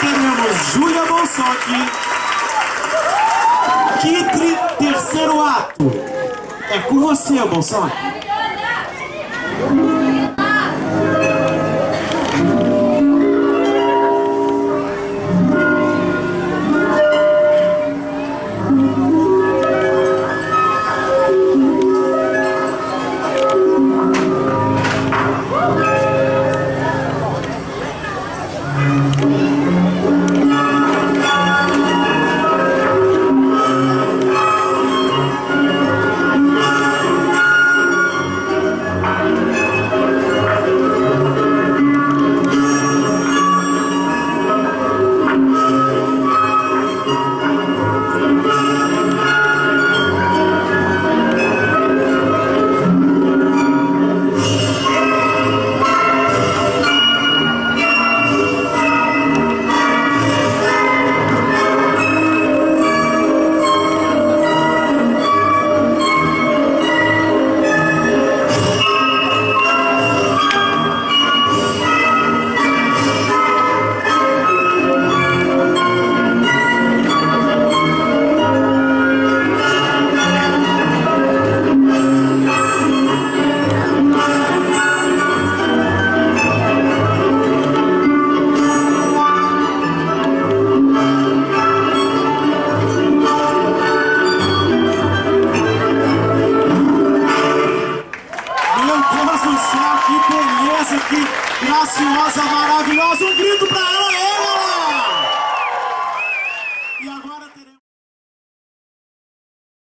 teremos Júlia Bolsocchi. Kitri, terceiro ato. É com você, Bolsocchi. Que graciosa, maravilhosa. Um grito!